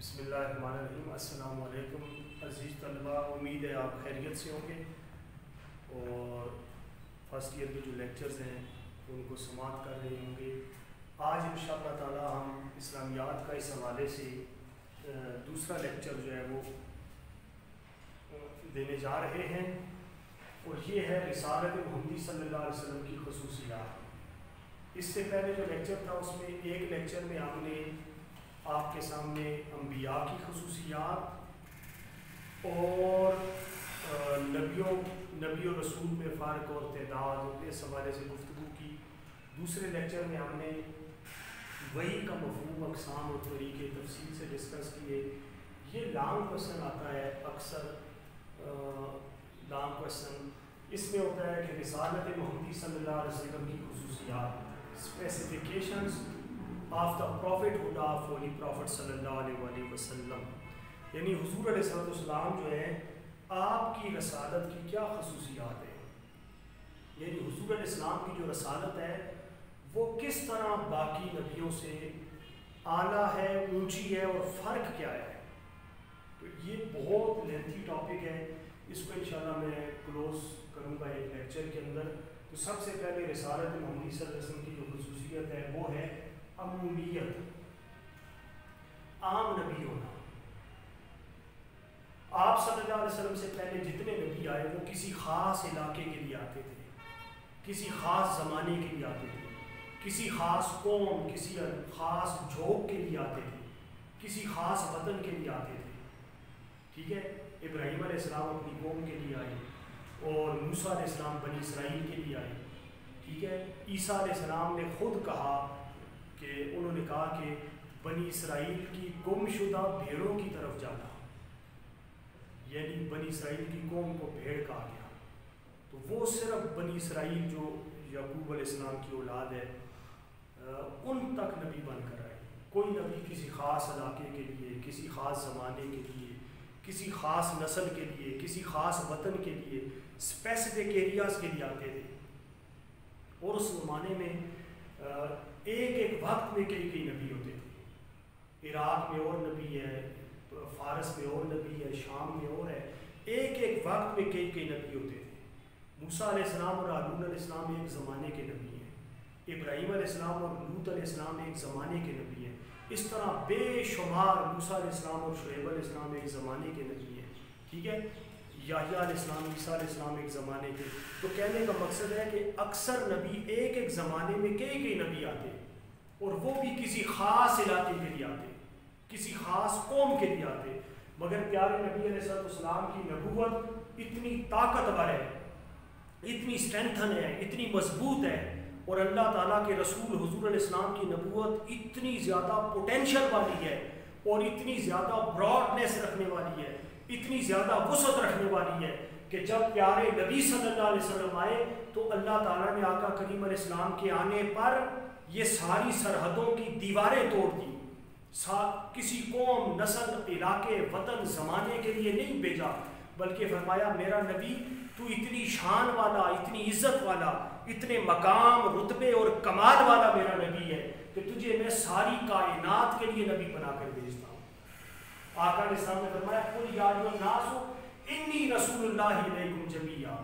بسم اللہ الرحمن الرحیم۔ السلام علیکم عزیز طلبہ امید ہے آپ خیریت سے ہوں گے۔ اور فرسٹ ایئر کے جو لیکچرز ہیں، ان کو سماعت کر رہے ہوں گے۔ آج ان شاء اللہ تعالیٰ ہم اسلامیات کا اس حوالے سے دوسرا لیکچر جو ہے وہ دینے جا رہے ہیں۔ اور یہ ہے رسالت محمدی صلی اللہ علیہ وسلم کی خصوصیات۔ اس سے پہلے جو لیکچر تھا، اس میں ایک لیکچر میں ہم نے آپ کے سامنے انبیاء کی خصوصیات اور نبیوں نبی و رسول میں فرق اور تعداد اس حوالے سے گفتگو کی۔ دوسرے لیکچر میں ہم نے وہی کا مفہوم، اقسام اور طریقے تفصیل سے ڈسکس کیے۔ یہ لانگ کوشچن آتا ہے اکثر لانگ کوشچن اس میں ہوتا ہے کہ رسالت محمدی صلی اللہ علیہ وسلم کی خصوصیات specifications of the prophethood of holy prophet صلی اللہ علیہ وآلہ وسلم۔ یعنی حضور علیہ صلاحۃ السلام جو ہے، آپ کی رسالت کی کیا خصوصیات ہیں؟ یعنی حضور علیہ السلام کی جو رسالت ہے، وہ کس طرح باقی نبیوں سے اعلیٰ ہے، اونچی ہے اور فرق کیا ہے؟ تو یہ بہت لینتھی ٹاپک ہے۔ اس کو انشاءاللہ میں کلوز کروں گا ایک لیکچر کے اندر۔ تو سب سے پہلے رسالت محمدی صلی اللہ علیہ وسلم کی جو خصوصیت ہے، وہ ہے عمومیت عام نبی ہونا۔ آپ صلی اللہ علیہ وسلم سے پہلے جتنے نبی آئے، وہ کسی خاص علاقے کے لیے آتے تھے، کسی خاص زمانے کے لیے آتے تھے، کسی خاص قوم، کسی خاص جھوک کے لیے آتے تھے، کسی خاص وطن کے لیے آتے تھے۔ ٹھیک ہے، ابراہیم علیہ السلام اپنی قوم کے لیے آئے اور موسیٰ علیہ السلام بنی اسرائیل کے لیے آئے۔ ٹھیک ہے، عیسیٰ علیہ السلام نے خود کہا کہ انہوں نے کہا کہ بنی اسرائیل کی گم شدہ بھیڑوں کی طرف جانا۔ یعنی بنی اسرائیل کی قوم کو بھیڑ کہا گیا۔ تو وہ صرف بنی اسرائیل جو یعقوب علیہ السلام کی اولاد ہے ان تک نبی بن کر آئے۔ کوئی نبی کسی خاص علاقے کے لیے، کسی خاص زمانے کے لیے، کسی خاص نسل کے لیے، کسی خاص وطن کے لیے اسپیسیفک ایریاز کے لیے آتے تھے۔ اور اس زمانے میں ایک ایک وقت میں کئی کئی نبی ہوتے تھے عراق میں اور نبی ہے، فارس میں اور نبی ہے، شام میں اور ہے۔ ایک ایک وقت میں کئی کئی نبی ہوتے تھے موسیٰ علیہ السلام اور ہارون علیہ السلام ایک زمانے کے نبی ہیں۔ ابراہیم علیہ السلام اور لوت علیہ السلام ایک زمانے کے نبی ہیں۔ اس طرح بے شمار موسیٰ علیہ السلام اور شعیب علیہ السلام ایک زمانے کے نبی ہیں۔ ٹھیک ہے؟ یاہیا علیہ السلام، عیسیٰ علیہ السلام ایک زمانے کے۔ تو کہنے کا مقصد ہے کہ اکثر نبی ایک ایک زمانے میں کئی کئی نبی آتے ہیں اور وہ بھی کسی خاص علاقے کے لیے آتے کسی خاص قوم کے لیے آتے مگر پیارے نبی علیہ السلام کی نبوت اتنی طاقتور ہے، اتنی اسٹرینتھن ہے، اتنی مضبوط ہے اور اللہ تعالیٰ کے رسول حضور علیہ السلام کی نبوت اتنی زیادہ پوٹینشل والی ہے اور اتنی زیادہ براڈنیس رکھنے والی ہے۔ اتنی زیادہ وسعت رکھنے والی ہے کہ جب پیارے نبی صلی اللہ علیہ وسلم آئے تو اللہ تعالیٰ نے آقا کریم علیہ السلام کے آنے پر یہ ساری سرحدوں کی دیواریں توڑ دی کسی قوم، نسل، علاقے، وطن، زمانے کے لیے نہیں بھیجا، بلکہ فرمایا، میرا نبی، تو اتنی شان والا، اتنی عزت والا، اتنے مقام، رتبے اور کمال والا میرا نبی ہے کہ تجھے میں ساری کائنات کے لیے نبی بنا کر بھیجتا ہوں۔ آقا نے سامنے فرمایا قل یا الناس انی رسول اللہ علیکم جمیعا.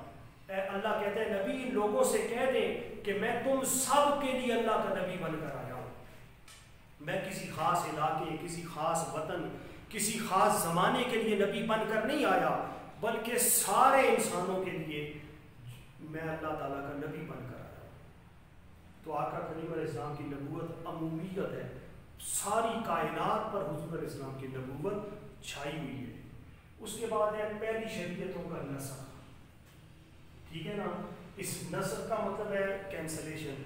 اے اللہ کہتے ہیں نبی، ان لوگوں سے کہہ دیں کہ میں تم سب کے لیے اللہ کا نبی بن کر آیا ہوں۔ میں کسی خاص علاقے، کسی خاص وطن، کسی خاص زمانے کے لیے نبی بن کر نہیں آیا، بلکہ سارے انسانوں کے لیے میں اللہ تعالیٰ کا نبی بن کر آیا ہوں۔ تو آقا کریم علیہ السلام کی نبوت عمومیت ہے۔ ساری کائنات پر حضور علیہ السلام کی نبوت چھائی ہوئی ہے۔ اس کے بعد ہے پہلی شریعتوں کا نسخ۔ ٹھیک ہے نا؟ اس نسخ کا مطلب ہے کینسلیشن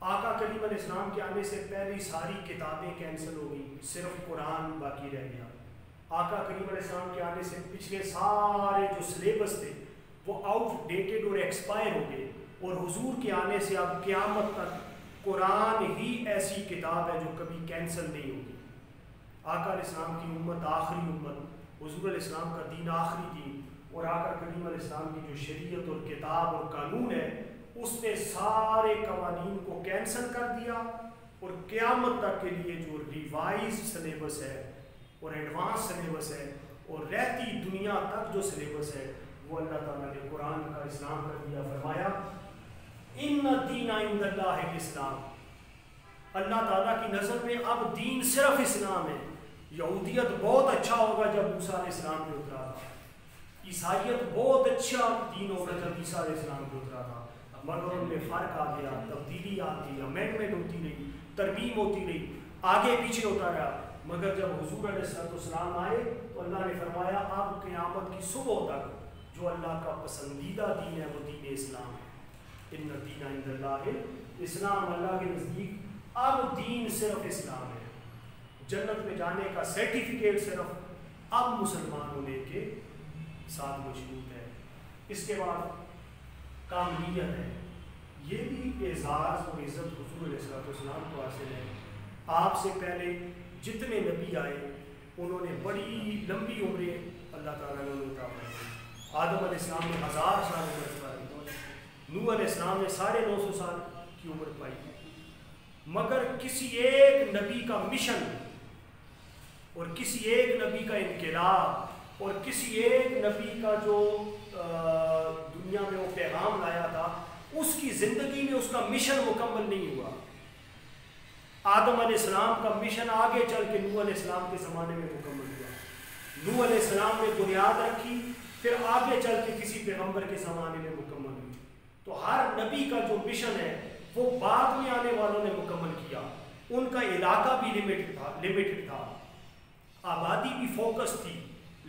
آقا کریم علیہ السلام کے آنے سے پہلی ساری کتابیں کینسل ہو گئی صرف قرآن باقی رہ گیا۔ آقا کریم علیہ السلام کے آنے سے پچھلے سارے جو سلیبس تھے، وہ آؤٹ ڈیٹڈ اور ایکسپائر ہو گئے۔ اور حضور کے آنے سے اب قیامت تک قرآن ہی ایسی کتاب ہے جو کبھی کینسل نہیں ہوگی۔ آقا علیہ السلام کی امت، آخری امت، حضور علیہ السلام کا دین آخری دین، اور آقا کریم علیہ السلام کی جو شریعت اور کتاب اور قانون ہے، اس نے سارے قوانین کو کینسل کر دیا۔ اور قیامت تک کے لیے جو ریوائز سلیبس ہے، اور ایڈوانس سلیبس ہے، اور رہتی دنیا تک جو سلیبس ہے، وہ اللہ تعالیٰ نے قرآن کا اسلام کر دیا۔ فرمایا ان دین عند اللہ اسلام اللہ تعالیٰ کی نظر میں اب دین صرف اسلام ہے۔ یہودیت بہت اچھا ہوگا جب موسیٰ علیہ السلام پہ اترا تھا۔ عیسائیت بہت اچھا دین ہوگا جب عیسیٰ علیہ السلام پہ اترا تھا۔ مگر ان میں فرق آ گیا، تبدیلی آتی امینڈمنٹ ہوتی رہی ترمیم ہوتی رہی آگے پیچھے ہوتا رہا۔ مگر جب حضور علیہ السلام آئے تو اللہ نے فرمایا، اب قیامت کی صبح تک جو اللہ کا پسندیدہ دین ہے وہ دین اسلام ہے۔ ان دین عند اللہ، اسلام اللہ کے نزدیک اب دین صرف اسلام ہے۔ جنت میں جانے کا سرٹیفکیٹ صرف اب مسلمان ہونے کے ساتھ مشروط ہے۔ اس کے بعد کاملیت ہے۔ یہ بھی اعزاز اور عزت حضور علیہ السلام کو حاصل ہے۔ آپ سے پہلے جتنے نبی آئے، انہوں نے بڑی لمبی عمریں اللہ تعالیٰ نے انہیں فرمائی۔ آدم علیہ السلام نے ہزار سال عمر پائی نو علیہ السلام نے ساڑھے نو سو سال کی عمر پائی۔ مگر کسی ایک نبی کا مشن اور کسی ایک نبی کا انقلاب اور کسی ایک نبی کا جو دنیا میں وہ پیغام لایا تھا، اس کی زندگی میں اس کا مشن مکمل نہیں ہوا۔ آدم علیہ السلام کا مشن آگے چل کے نو علیہ السلام کے زمانے میں مکمل ہوا۔ نو علیہ السلام نے بنیاد رکھی، پھر آگے چل کے کسی پیغمبر کے زمانے میں مکمل تو ہر نبی کا جو مشن ہے، وہ بعد میں آنے والوں نے مکمل کیا۔ ان کا علاقہ بھی لمیٹڈ تھا لمیٹڈ تھا۔ آبادی بھی فوکس تھی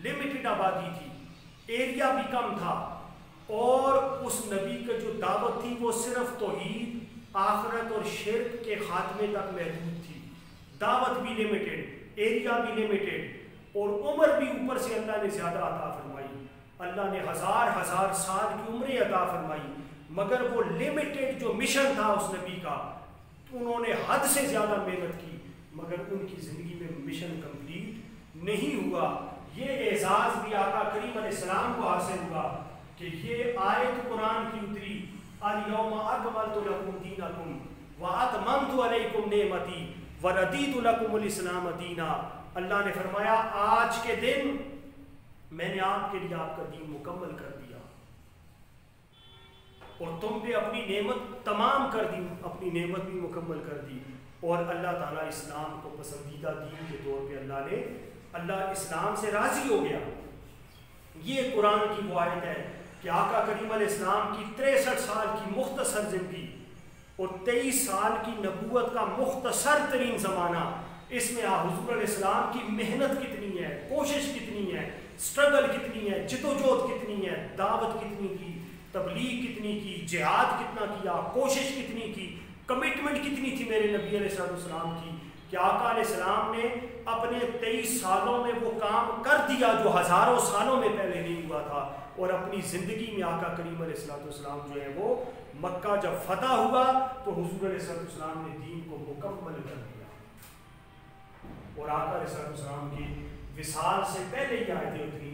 لمیٹڈ آبادی تھی۔ ایریا بھی کم تھا۔ اور اس نبی کا جو دعوت تھی، وہ صرف توحید، آخرت اور شرک کے خاتمے تک محدود تھی۔ دعوت بھی لمیٹڈ ایریا بھی لمیٹڈ اور عمر بھی اوپر سے اللہ نے زیادہ عطا فرمائی۔ اللہ نے ہزار ہزار سال کی عمریں عطا فرمائی۔ مگر وہ لمیٹڈ جو مشن تھا اس نبی کا انہوں نے حد سے زیادہ محنت کی، مگر ان کی زندگی میں مشن کمپلیٹ نہیں ہوا۔ یہ اعزاز بھی آقا کریم علیہ السلام کو حاصل ہوا کہ یہ آیت قرآن کی اتری الیوم اکملت لکم دینکم واتممت علیکم نعمتی وردیت لکم الاسلام دینا۔ اللہ نے فرمایا، آج کے دن میں نے آپ کے لیے آپ کا دین مکمل کر دیا۔ اور تم پہ اپنی نعمت تمام کر دی، اپنی نعمت بھی مکمل کر دی۔ اور اللہ تعالیٰ اسلام کو پسندیدہ دین کے طور پہ اللہ نے اللہ اسلام سے راضی ہو گیا۔ یہ قرآن کی وہ آیت ہے کہ آقا کریم علیہ السلام کی تریسٹھ سال کی مختصر زندگی اور تیئیس سال کی نبوت کا مختصر ترین زمانہ۔ اس میں حضور علیہ السلام کی محنت کتنی ہے، کوشش کتنی ہے سٹرگل کتنی ہے جد و جہد کتنی ہے، دعوت کتنی کی۔ تبلیغ کتنی کی، جہاد کتنا کیا، کوشش کتنی کی کمٹمنٹ کتنی تھی میرے نبی علیہ السلام کی کہ آقا علیہ السلام نے اپنے تیئیس سالوں میں وہ کام کر دیا جو ہزاروں سالوں میں پہلے نہیں ہوا تھا اور اپنی زندگی میں آقا کریم علیہ السلام والسلام جو ہے وہ مکہ جب فتح ہوا تو حضور علیہ السلام نے دین کو مکمل کر دیا۔ اور آقا علیہ السلام کی وصال سے پہلے ہی آئے تھے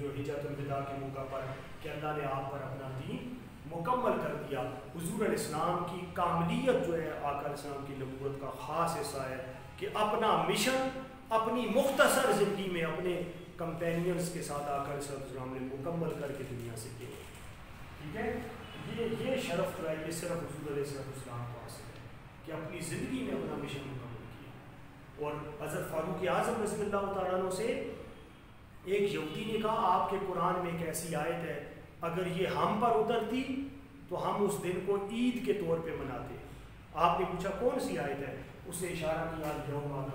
جو حجت الوداع کے موقع پر کہ اللہ نے آپ پر اپنا دین مکمل کر دیا۔ حضور علیہ السلام کی کاملیت جو ہے، آقا علیہ السلام کی نبوت کا خاص حصہ ہے کہ اپنا مشن اپنی مختصر زندگی میں اپنے کمپینینس کے ساتھ آ کر صلی اللہ نے مکمل کر کے دنیا سے کیا۔ ٹھیک ہے؟ یہ یہ شرف جو ہے، یہ صرف حضور علیہ السلام کو حاصل ہے کہ اپنی زندگی میں اپنا مشن مکمل کیا۔ اور حضرت فاروق اعظم رضی اللہ تعالیٰ عنہ سے ایک یہودی نے کہا، آپ کے قرآن میں ایک ایسی آیت ہے اگر یہ ہم پر اترتی تو ہم اس دن کو عید کے طور پہ مناتے۔ آپ نے پوچھا کون سی آیت ہے؟ اس نے اشارہ کیا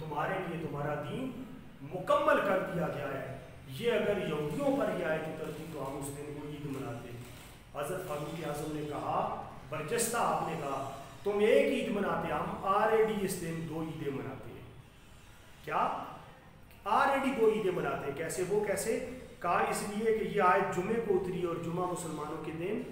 تمہارے لیے تمہارا دین مکمل کر دیا گیا ہے۔ یہ اگر یہودیوں پر یہ آیت اترتی تو ہم اس دن کو عید مناتے۔ حضرت فاروق اعظم نے کہا، برجستہ آپ نے کہا، تم ایک عید مناتے، ہم آلریڈی اس دن دو عیدیں مناتے۔ ہیں کیا؟ آلریڈی دو عیدیں مناتے ہیں کیسے؟ وہ کیسے؟ کہا اس لیے کہ یہ آیت جمعے کو اتری اور جمعہ مسلمانوں کے دن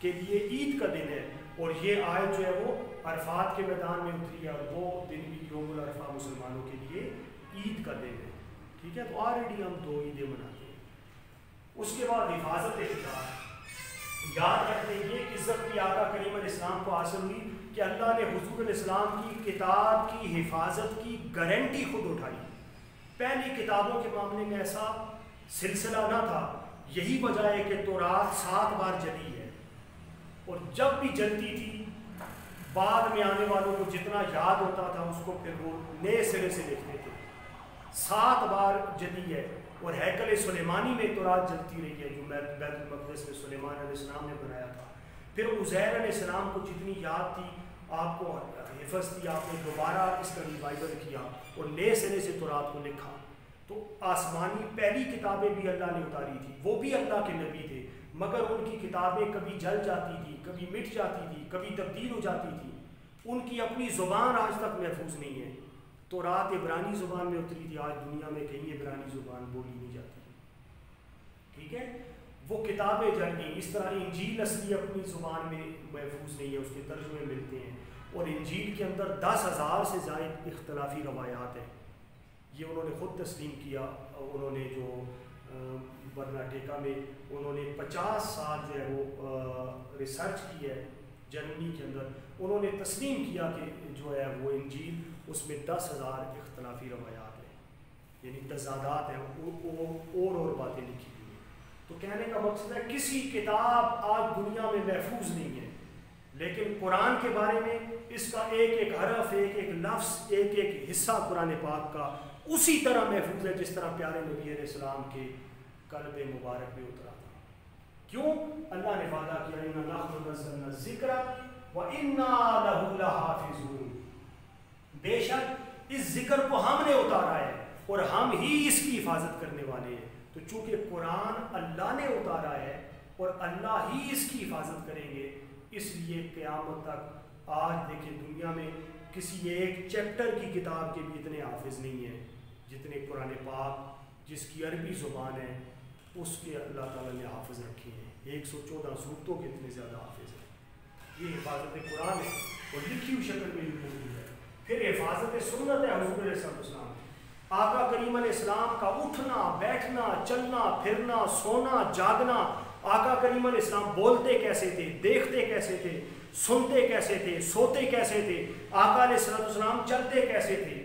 کے لیے عید کا دن ہے اور یہ آیت جو ہے وہ عرفات کے میدان میں اتری ہے اور وہ دن بھی یوم العرفہ مسلمانوں کے لیے عید کا دن ہے۔ ٹھیک ہے، تو آلریڈی ہم دو عیدیں مناتے ہیں۔ اس کے بعد حفاظت اختیار۔ یاد رکھتے یہ عزت بھی آقا کریم علیہ السلام کو حاصل ہوئی کہ اللہ نے حضور علیہ السلام کی کتاب کی حفاظت کی گارنٹی خود اٹھائی۔ پہلی کتابوں کے معاملے میں ایسا سلسلہ نہ تھا، یہی وجہ ہے کہ تو رات سات بار جلی ہے۔ اور جب بھی جلتی تھی، بعد میں آنے والوں کو جتنا یاد ہوتا تھا، اس کو پھر وہ نئے سرے سے لکھتے تھے۔ سات بار جلی ہے، اور ہیکل سلیمانی میں تو رات جلتی رہی ہے، جو بیت المقدس میں سلیمان علیہ السلام نے بنایا تھا۔ پھر عزیر علیہ السلام کو جتنی یاد تھی، آپ کو حفظ تھی، آپ نے دوبارہ اس کا ریوائول کیا اور نئے سرے سے تو رات کو لکھا۔ تو آسمانی پہلی کتابیں بھی اللہ نے اتاری تھی۔ وہ بھی اللہ کے نبی تھے۔ مگر ان کی کتابیں کبھی جل جاتی تھی، کبھی مٹ جاتی تھی، کبھی تبدیل ہو جاتی تھی۔ ان کی اپنی زبان آج تک محفوظ نہیں ہے۔ تو رات عبرانی زبان میں اتری تھی، آج دنیا میں کہیں عبرانی زبان بولی نہیں جاتی۔ ٹھیک ہے؟ وہ کتابیں جل گئیں۔ اس طرح انجیل اصلی اپنی زبان میں محفوظ نہیں ہے، اس کے ترجمے ملتے ہیں۔ اور انجیل کے اندر دس ہزار سے زائد اختلافی روایات ہیں۔ یہ انہوں نے خود تسلیم کیا انہوں نے جو برناٹیکا میں انہوں نے پچاس سال جو ہے وہ ریسرچ کی ہے جرمنی کے اندر۔ انہوں نے تسلیم کیا کہ جو ہے وہ انجیل اس میں دس ہزار اختلافی روایات ہیں یعنی تضادات ہیں اور اور باتیں لکھی ہوئی ہیں۔ تو کہنے کا مقصد ہے کسی کتاب آج دنیا میں محفوظ نہیں ہے، لیکن قرآن کے بارے میں اس کا ایک ایک حرف، ایک ایک لفظ، ایک ایک حصہ قرآن پاک کا اسی طرح محفوظ ہے جس طرح پیارے نبی علیہ السلام کے قلب مبارک میں اترا تھا۔ کیوں؟ اللہ نے وعدہ کیا ان نحن نزلنا ذکر و انا له لحافظون۔ بے شک اس ذکر کو ہم نے اتارا ہے اور ہم ہی اس کی حفاظت کرنے والے ہیں۔ تو چونکہ قرآن اللہ نے اتارا ہے اور اللہ ہی اس کی حفاظت کریں گے، اس لیے قیامت تک آج دیکھیں دنیا میں کسی ایک چیپٹر کی کتاب کے بھی اتنے حافظ نہیں ہیں۔ جتنے قرآن پاک جس کی عربی زبان ہے، اس کے اللہ تعالیٰ نے حافظ رکھے ہیں۔ ایک سو چودہ صورتوں کے اتنے زیادہ حافظ ہیں۔ یہ حفاظت قرآن ہے اور لکھی ہوئی شکل میں موجود ہے۔ پھر حفاظت سنت ہے حضور علیہ السلام آقا کریم علیہ السلام کا اٹھنا، بیٹھنا، چلنا، پھرنا، سونا، جاگنا، آقا کریم علیہ السلام بولتے کیسے تھے، دیکھتے کیسے تھے، سنتے کیسے تھے، سوتے کیسے تھے، آقا علیہ السلام چلتے کیسے تھے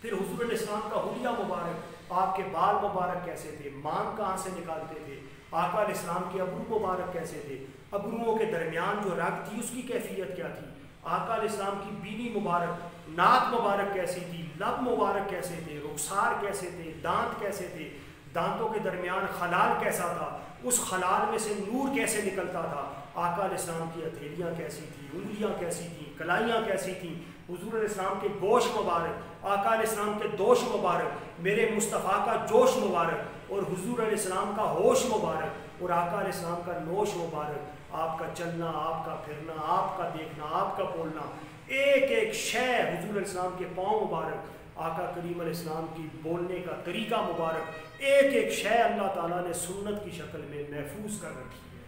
پھر حضور علیہ السلام کا حلیہ مبارک آپ کے بال مبارک کیسے تھے؟ مانگ کہاں سے نکالتے تھے؟ آقا علیہ السلام کے ابرو مبارک کیسے تھے؟ ابروؤں کے درمیان جو رگ تھی، اس کی کیفیت کیا تھی؟ آقا علیہ السلام کی بینی مبارک ناک مبارک کیسی تھی؟ لب مبارک کیسے تھے؟ رخسار کیسے تھے؟ دانت کیسے تھے؟ دانتوں کے درمیان خلال کیسا تھا؟ اس خلال میں سے نور کیسے نکلتا تھا؟ آقا علیہ السلام کی ہتھیلیاں کیسی تھیں؟ انگلیاں کیسی تھیں؟ کلائیاں کیسی تھیں؟ حضور علیہ السلام کے گوشت مبارک، آقا علیہ السلام کے دوش مبارک، میرے مصطفیٰ کا جوش مبارک اور حضور علیہ السلام کا ہوش مبارک اور آقا علیہ السلام کا نوش مبارک۔ آپ کا چلنا، آپ کا پھرنا، آپ کا دیکھنا، آپ کا بولنا، ایک ایک شے حضور علیہ السلام کے پاؤں مبارک، آقا کریم علیہ السلام کی بولنے کا طریقہ مبارک، ایک ایک شے اللہ تعالیٰ نے سنت کی شکل میں محفوظ کر رکھی ہے۔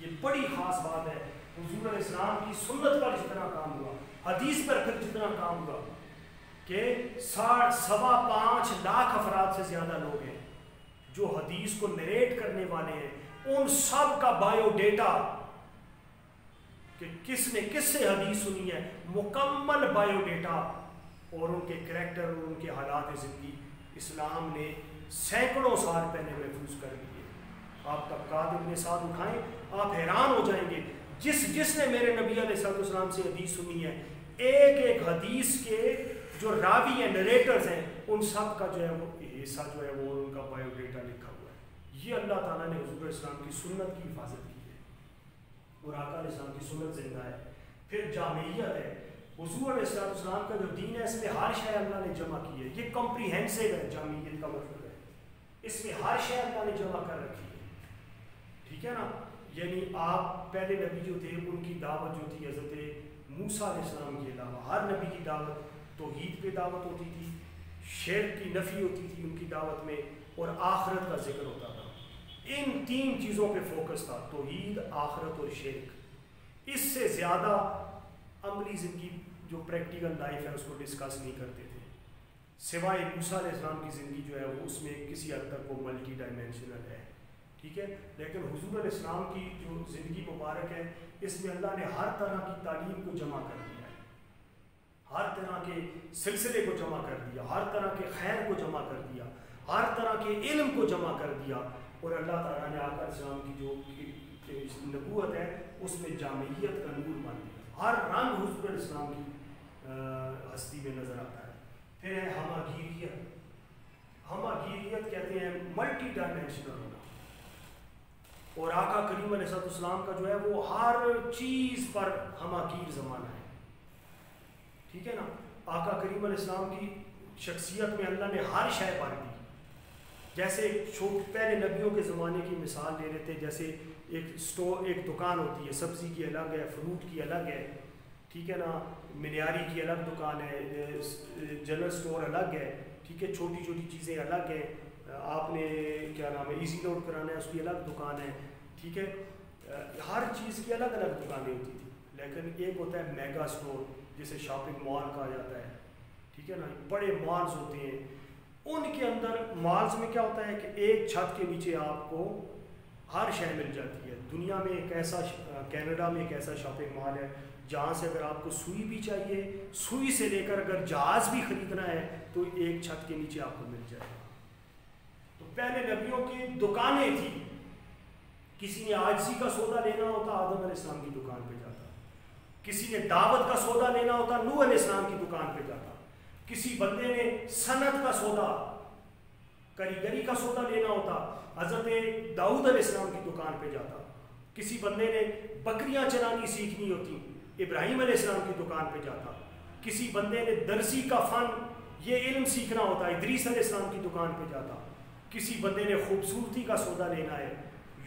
یہ بڑی خاص بات ہے، حضور علیہ السلام کی سنت پر جتنا کام ہوا۔ حدیث پر پھر جتنا کام ہوا کہ ساٹھ سوا پانچ لاکھ افراد سے زیادہ لوگ ہیں جو حدیث کو نریٹ کرنے والے ہیں۔ ان سب کا بایو ڈیٹا کہ کس نے کس سے حدیث سنی ہے، مکمل بایو ڈیٹا اور ان کے کریکٹر اور ان کے حالات زندگی اسلام نے سینکڑوں سال پہلے محفوظ کر لیے آپ کا قادم نے ساتھ اٹھائیں، آپ حیران ہو جائیں گے جس جس نے میرے نبی علیہ السلام سے حدیث سنی ہے، ایک ایک حدیث کے جو راوی ہیں نریٹرز ہیں، ان سب کا جو ہے وہ حصہ جو ہے وہ ان کا بایو ڈیٹا لکھا ہوا ہے۔ یہ اللہ تعالیٰ نے حضور اسلام کی سنت کی حفاظت کی ہے۔ اور آقا علیہ السلام کی سنت زندہ ہے۔ پھر جامعیت ہے۔ حضور علیہ السلام السلام کا جو دین ہے، اس میں ہر شے اللہ نے جمع کی ہے۔ یہ کمپریہنسو ہے، جامعیت کا مطلب ہے۔ اس میں ہر شے اللہ نے جمع کر رکھی ہے۔ ٹھیک ہے نا؟ یعنی آپ پہلے نبی جو تھے، ان کی دعوت جو تھی حضرت موسیٰ علیہ السلام کے علاوہ، ہر نبی کی دعوت توحید پہ دعوت ہوتی تھی، شیر کی نفی ہوتی تھی ان کی دعوت میں، اور آخرت کا ذکر ہوتا تھا۔ ان تین چیزوں پہ فوکس تھا، توحید، آخرت اور شرک۔ اس سے زیادہ عملی زندگی جو پریکٹیکل لائف ہے، اس کو ڈسکس نہیں کرتے تھے۔ سوائے موسیٰ علیہ السلام کی زندگی جو ہے، وہ اس میں کسی حد تک وہ ملٹی ڈائمینشنل ہے۔ ٹھیک ہے، لیکن حضور علیہ السلام کی جو زندگی مبارک ہے، اس میں اللہ نے ہر طرح کی تعلیم کو جمع کر دیا ہے۔ ہر طرح کے سلسلے کو جمع کر دیا، ہر طرح کے خیر کو جمع کر دیا، ہر طرح کے علم کو جمع کر دیا۔ اور اللہ تعالیٰ نے آقا السلام کی جو نبوت ہے، اس میں جامعیت کا نور بن دیا۔ ہر رنگ حضور علیہ السلام کی ہستی میں نظر آتا ہے۔ پھر ہے ہمہ گیریت ہمہ گیریت کہتے ہیں ملٹی ڈائمینشنل ہونا۔ اور آقا کریم علیہ السلام کا جو ہے وہ ہر چیز پر ہمہ گیر زمانہ ہے۔ ٹھیک ہے نا؟ آقا کریم علیہ السلام کی شخصیت میں اللہ نے ہر شے پر دی۔ جیسے پہلے نبیوں کے زمانے کی مثال لے لیتے، جیسے ایک اسٹور ایک دکان ہوتی ہے، سبزی کی الگ ہے، فروٹ کی الگ ہے، ٹھیک ہے نا؟ منیاری کی الگ دکان ہے، جنرل اسٹور الگ ہے، ٹھیک ہے، چھوٹی چھوٹی چیزیں الگ ہیں آپ نے کیا نام ہے ایزی لوڈ کرانا ہے، اس کی الگ دکان ہے، ٹھیک ہے؟ ہر چیز کی الگ الگ دکانیں ہوتی تھیں۔ لیکن ایک ہوتا ہے میگا اسٹور جسے شاپنگ مال کہا جاتا ہے۔ ٹھیک ہے نا؟ بڑے مالز ہوتے ہیں۔ ان کے اندر مالز میں کیا ہوتا ہے کہ ایک چھت کے نیچے آپ کو ہر شے مل جاتی ہے۔ دنیا میں ایک ایسا کینیڈا میں ایک ایسا شاپنگ مال ہے، جہاں سے اگر آپ کو سوئی بھی چاہیے، سوئی سے لے کر اگر جہاز بھی خریدنا ہے، تو ایک چھت کے نیچے آپ کو مل جائے۔ گا پہلے نبیوں کی دکانیں تھیں۔ کسی نے آجزی کا سودا لینا ہوتا، آدم علیہ السلام کی دکان پہ جاتا۔ کسی نے دعوت کا سودا لینا ہوتا نو علیہ السلام کی دکان پہ جاتا۔ کسی بندے نے صنعت کا سودا کریگری کا سودا لینا ہوتا، حضرت داؤد علیہ السلام کی دکان پہ جاتا۔ کسی بندے نے بکریاں چلانی سیکھنی ہوتی، ابراہیم علیہ السلام کی دکان پہ جاتا۔ کسی بندے نے درسی کا فن، یہ علم سیکھنا ہوتا ہے ادریس علیہ السلام کی دکان پہ جاتا۔ کسی بندے نے خوبصورتی کا سودا لینا ہے،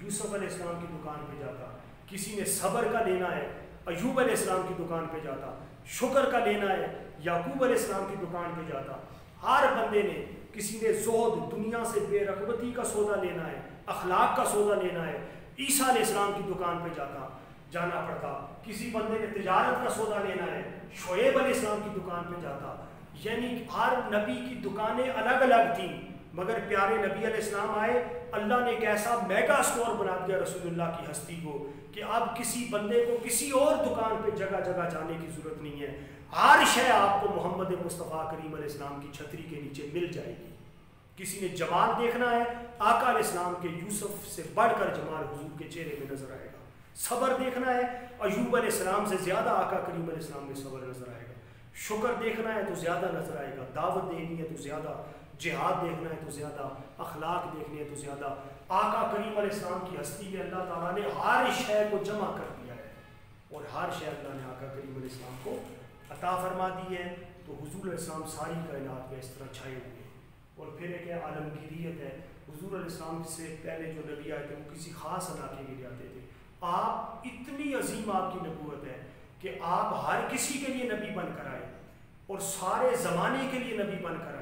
یوسف علیہ السلام کی دکان پہ جاتا، کسی نے صبر کا لینا ہے، ایوب علیہ السلام کی دکان پہ جاتا، شکر کا لینا ہے، یعقوب علیہ السلام کی دکان پہ جاتا۔ ہر بندے نے کسی نے زہد، دنیا سے بے رغبتی کا سودا لینا ہے، اخلاق کا سودا لینا ہے، عیسیٰ علیہ السلام کی دکان پہ جاتا، جانا پڑتا۔ کسی بندے نے تجارت کا سودا لینا ہے، شعیب علیہ السلام کی دکان پہ جاتا۔ یعنی ہر نبی کی دکانیں الگ الگ تھیں۔ مگر پیارے نبی علیہ السلام آئے، اللہ نے ایک ایسا میگا اسٹور بنا دیا رسول اللہ کی ہستی کو کہ اب کسی بندے کو کسی اور دکان پہ جگہ جگہ جانے کی ضرورت نہیں ہے۔ ہر شے آپ کو محمد مصطفیٰ کریم علیہ السلام کی چھتری کے نیچے مل جائے گی۔ کسی نے جمال دیکھنا ہے، آقا علیہ السلام کے یوسف سے بڑھ کر جمال حضور کے چہرے میں نظر آئے گا۔ صبر دیکھنا ہے، ایوب علیہ السلام سے زیادہ آقا کریم علیہ السلام میں صبر نظر آئے گا۔ شکر دیکھنا ہے تو زیادہ نظر آئے گا۔ دعوت دینی ہے تو زیادہ جہاد دیکھنا ہے تو زیادہ، اخلاق دیکھنے ہے تو زیادہ۔ آقا کریم علیہ السلام کی ہستی میں اللہ تعالیٰ نے ہر شے کو جمع کر دیا ہے۔ اور ہر شے اللہ نے آقا کریم علیہ السلام کو عطا فرما دی ہے۔ تو حضور علیہ السلام ساری کائنات میں اس طرح چھائے ہوئے ہیں۔ اور پھر ایک عالمگیریت ہے۔ حضور علیہ السلام سے پہلے جو نبی آئے تھے وہ کسی خاص علاقے کے لیے آتے تھے۔ آپ اتنی عظیم آپ کی نبوت ہے کہ آپ ہر کسی کے لیے نبی بن کر آئے۔ اور سارے زمانے کے لیے نبی بن کر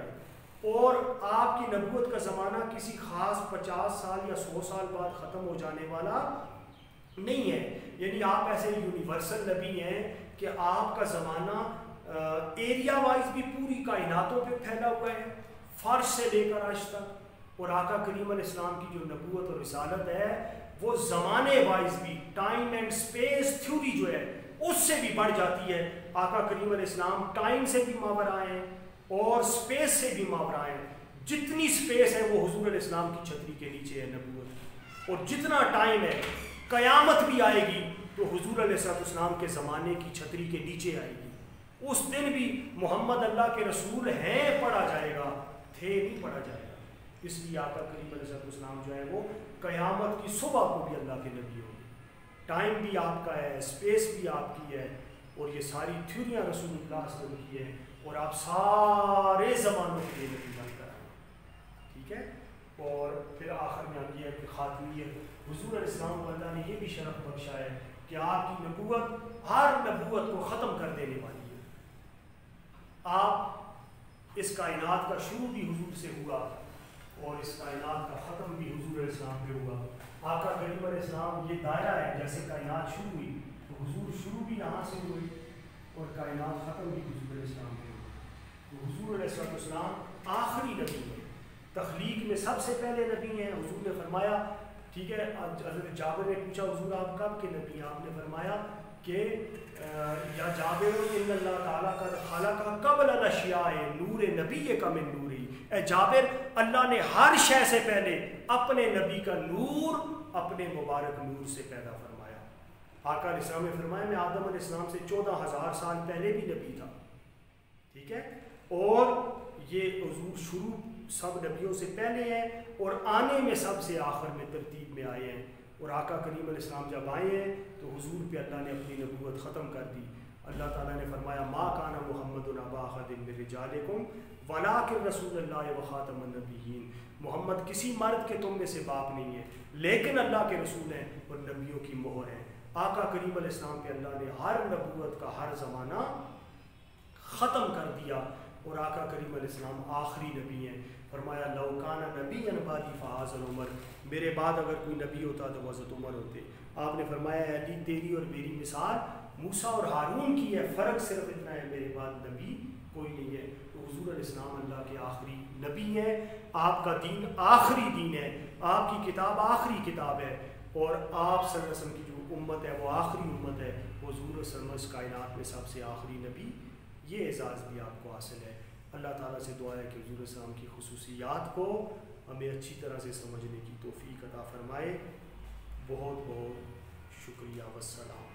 اور آپ کی نبوت کا زمانہ کسی خاص پچاس سال یا سو سال بعد ختم ہو جانے والا نہیں ہے۔ یعنی آپ ایسے یونیورسل نبی ہیں کہ آپ کا زمانہ ایریا وائز بھی پوری کائناتوں پہ پھیلا ہوا ہے، فرش سے لے کر آج تک۔ اور آقا کریم علیہ السلام کی جو نبوت اور رسالت ہے، وہ زمانے وائز بھی ٹائم اینڈ سپیس تھیوری جو ہے، اس سے بھی بڑھ جاتی ہے۔ آقا کریم علیہ السلام ٹائم سے بھی ماور آئے ہیں۔ اور سپیس سے بھی ماور جتنی سپیس ہے وہ حضور علیہ السلام کی چھتری کے نیچے ہے نبوت۔ اور جتنا ٹائم ہے، قیامت بھی آئے گی تو حضور علیہ السلام کے زمانے کی چھتری کے نیچے آئے گی۔ اس دن بھی محمد اللہ کے رسول ہیں، پڑھا جائے گا۔ تھے نہیں، پڑھا جائے گا۔ اس لیے آقا کریم علیہ السلام جو ہے وہ قیامت کی صبح کو بھی اللہ کے نبی ہوگی ٹائم بھی آپ کا ہے اسپیس بھی آپ کی ہے۔ اور یہ ساری تھیوریاں رسول اللہ صلی اللہ علیہ وسلم کی ہے۔ اور آپ سارے زمانوں کے لیے نبی بن کر آئیں ٹھیک ہے؟ اور پھر آخر میں آگیا کہ خاتمیت حضور علیہ السلام کو اللہ نے یہ بھی شرف بخشا ہے کہ آپ کی نبوت، ہر نبوت کو ختم کر دینے والی ہے۔ آپ اس کائنات کا شروع بھی حضور سے ہوا اور اس کائنات کا ختم بھی حضور علیہ السلام پہ ہوا۔ آقا کریم علیہ السلام یہ دائرہ ہے، جیسے کائنات شروع ہوئی تو حضور شروع بھی یہاں سے ہوئی اور کائنات ختم بھی حضور علیہ السلام پہ ہوئی۔ حضور علیہ السلام آخری نبی ہے تخلیق میں سب سے پہلے نبی ہیں۔ حضور نے فرمایا، ٹھیک ہے حضرت جابر نے پوچھا، حضور آپ کب کے نبی ہیں؟ آپ نے فرمایا کہ یا جابر، ان اللہ تعالیٰ کا خالہ کا قبل الاشیاء نور نبی کا من نوری۔ اے جابر، اللہ نے ہر شے سے پہلے اپنے نبی کا نور، اپنے مبارک نور سے پیدا فرمایا۔ آقا علیہ السلام نے فرمایا، میں آدم علیہ السلام سے چودہ ہزار سال پہلے بھی نبی تھا۔ ٹھیک ہے؟ اور یہ حضور شروع سب نبیوں سے پہلے ہیں اور آنے میں سب سے آخر میں ترتیب میں آئے ہیں اور آقا کریم علیہ السلام جب آئے ہیں تو حضور پہ اللہ نے اپنی نبوت ختم کر دی۔ اللہ تعالیٰ نے فرمایا، ما کانا محمد البا خدم رجالکم رسول اللہ و خاتم النبیین۔ محمد کسی مرد کے تم میں سے باپ نہیں ہے، لیکن اللہ کے رسول ہیں اور نبیوں کی مہر ہیں۔ آقا کریم علیہ السلام پہ اللہ نے ہر نبوت کا ہر زمانہ ختم کر دیا۔ اور آقا کریم علیہ السلام آخری نبی ہیں۔ فرمایا لوکانہ نبی انبادی فعاض العمر۔ میرے بعد اگر کوئی نبی ہوتا تو حضرت عمر ہوتے۔ آپ نے فرمایا علی تیری اور میری مثال موسا اور ہارون کی ہے، فرق صرف اتنا ہے، میرے بعد نبی کوئی نہیں ہے۔ تو حضور علیہ السلام اللہ کے آخری نبی ہیں۔ آپ کا دین آخری دین ہے۔ آپ کی کتاب آخری کتاب ہے۔ اور آپ صلی اللہ علیہ وسلم کی جو امت ہے، وہ آخری امت ہے۔ حضور وسلم اس کائنات میں سب سے آخری نبی یہ اعزاز بھی آپ کو حاصل ہے۔ اللہ تعالیٰ سے دعا ہے کہ حضور السلام کی خصوصیات کو ہمیں اچھی طرح سے سمجھنے کی توفیق عطا فرمائے۔ بہت بہت شکریہ وسلام